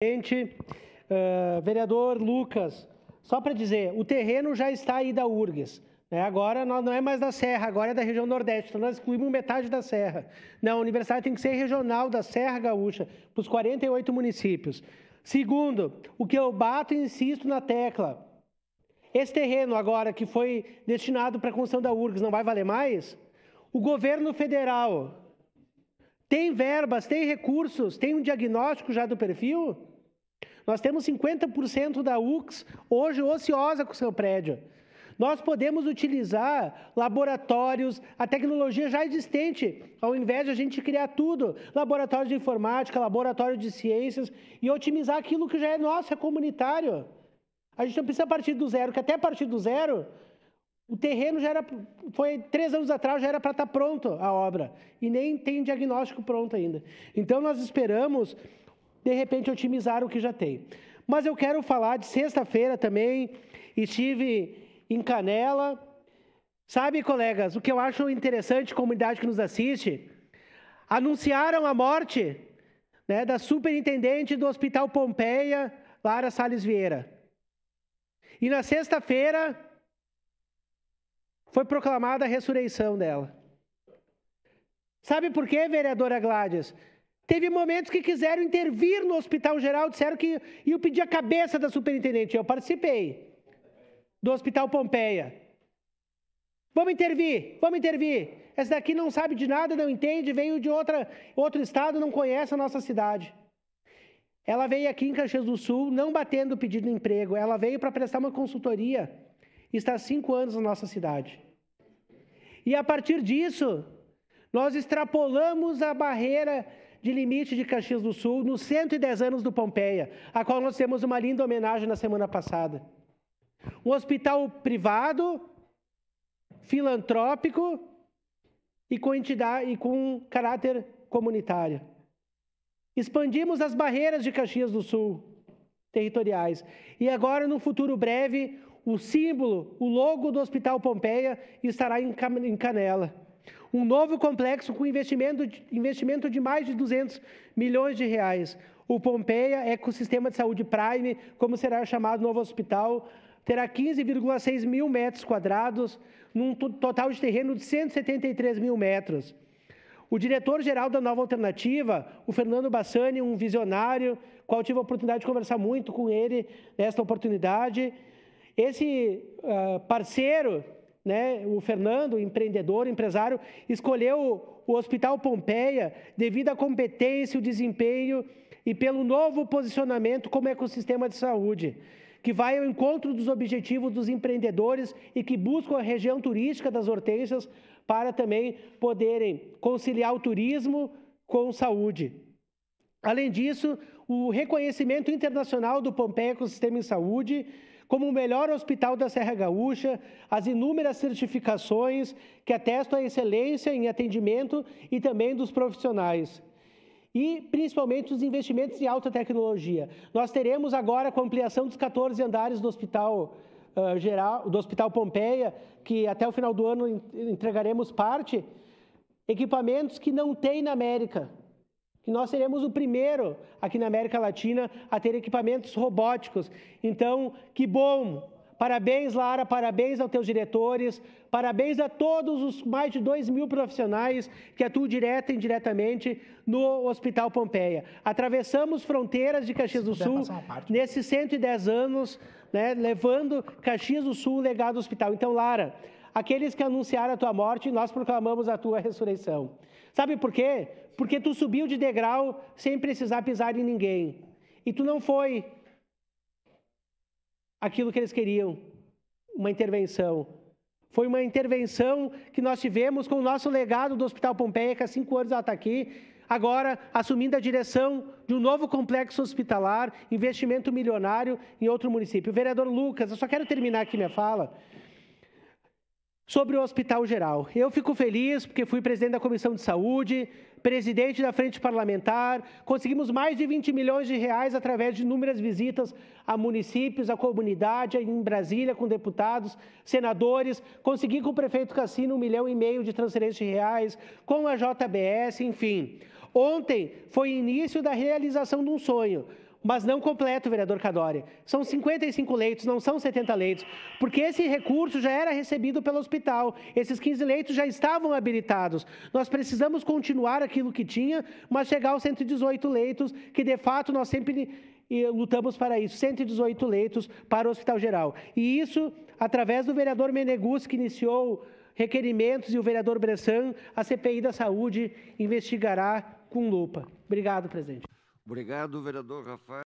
Uh, vereador Lucas, só para dizer, o terreno já está aí da URGS. Né? Agora não é mais da Serra, agora é da região Nordeste. Então nós excluímos metade da Serra. Não, a universidade tem que ser regional da Serra Gaúcha, para os 48 municípios. Segundo, o que eu bato e insisto na tecla, esse terreno agora que foi destinado para a construção da URGS não vai valer mais? O governo federal tem verbas, tem recursos, tem um diagnóstico já do perfil? Nós temos 50% da UX hoje ociosa com o seu prédio. Nós podemos utilizar laboratórios, a tecnologia já existente, ao invés de a gente criar tudo, laboratório de informática, laboratório de ciências, e otimizar aquilo que já é nosso, é comunitário. A gente não precisa partir do zero, que até partir do zero, o terreno já era, foi três anos atrás, já era para estar tá pronto a obra, e nem tem diagnóstico pronto ainda. Então, nós esperamos, de repente, otimizar o que já tem. Mas eu quero falar de sexta-feira também, estive em Canela. Sabe, colegas, o que eu acho interessante, comunidade que nos assiste, anunciaram a morte né, da superintendente do Hospital Pompeia, Lara Salles Vieira. E na sexta-feira foi proclamada a ressurreição dela. Sabe por quê, vereadora Gladys? Teve momentos que quiseram intervir no Hospital Geral, disseram que iam pedir a cabeça da superintendente. Eu participei do Hospital Pompeia. Vamos intervir, vamos intervir. Essa daqui não sabe de nada, não entende, veio de outra, outro estado, não conhece a nossa cidade. Ela veio aqui em Caxias do Sul, não batendo pedido de emprego, ela veio para prestar uma consultoria. Está há cinco anos na nossa cidade. E a partir disso, nós extrapolamos a barreira de limite de Caxias do Sul nos 110 anos do Pompeia, a qual nós temos uma linda homenagem na semana passada. Um hospital privado, filantrópico e com entidade e com caráter comunitário. Expandimos as barreiras de Caxias do Sul territoriais. E agora, no futuro breve, o símbolo, o logo do Hospital Pompeia estará em Canela. Um novo complexo com investimento, investimento de mais de 200 milhões de reais. O Pompeia Ecossistema de Saúde Prime, como será chamado o novo hospital, terá 15,6 mil metros quadrados, num total de terreno de 173 mil metros. O diretor-geral da Nova Alternativa, o Fernando Bassani, um visionário, qual tive a oportunidade de conversar muito com ele nesta oportunidade. Esse uh, parceiro, né, o Fernando, empreendedor, empresário, escolheu o Hospital Pompeia devido à competência, o desempenho e pelo novo posicionamento como ecossistema de saúde que vai ao encontro dos objetivos dos empreendedores e que buscam a região turística das hortênsias para também poderem conciliar o turismo com saúde. Além disso, o reconhecimento internacional do Pompeia Ecosistema em Saúde como o melhor hospital da Serra Gaúcha, as inúmeras certificações que atestam a excelência em atendimento e também dos profissionais e principalmente os investimentos em alta tecnologia. Nós teremos agora com a ampliação dos 14 andares do Hospital uh, Geral, do Hospital Pompeia, que até o final do ano entregaremos parte, equipamentos que não tem na América. Que nós seremos o primeiro aqui na América Latina a ter equipamentos robóticos. Então, que bom Parabéns, Lara, parabéns aos teus diretores, parabéns a todos os mais de 2 mil profissionais que atuam direta e indiretamente no Hospital Pompeia. Atravessamos fronteiras de Caxias do Sul nesses 110 anos, né, levando Caxias do Sul o legado do hospital. Então, Lara, aqueles que anunciaram a tua morte, nós proclamamos a tua ressurreição. Sabe por quê? Porque tu subiu de degrau sem precisar pisar em ninguém. E tu não foi aquilo que eles queriam, uma intervenção. Foi uma intervenção que nós tivemos com o nosso legado do Hospital Pompeia, que há cinco anos ela está aqui, agora assumindo a direção de um novo complexo hospitalar, investimento milionário em outro município. vereador Lucas, eu só quero terminar aqui minha fala sobre o Hospital Geral. Eu fico feliz porque fui presidente da Comissão de Saúde, presidente da Frente Parlamentar, conseguimos mais de 20 milhões de reais através de inúmeras visitas a municípios, a comunidade, em Brasília, com deputados, senadores, consegui com o prefeito Cassino um milhão e meio de transferências de reais, com a JBS, enfim. Ontem foi início da realização de um sonho, mas não completo, vereador Cadore. São 55 leitos, não são 70 leitos, porque esse recurso já era recebido pelo hospital. Esses 15 leitos já estavam habilitados. Nós precisamos continuar aquilo que tinha, mas chegar aos 118 leitos, que de fato nós sempre lutamos para isso, 118 leitos para o Hospital Geral. E isso através do vereador Menegus, que iniciou requerimentos, e o vereador Bressan, a CPI da Saúde investigará com lupa. Obrigado, presidente. Obrigado, vereador Rafael.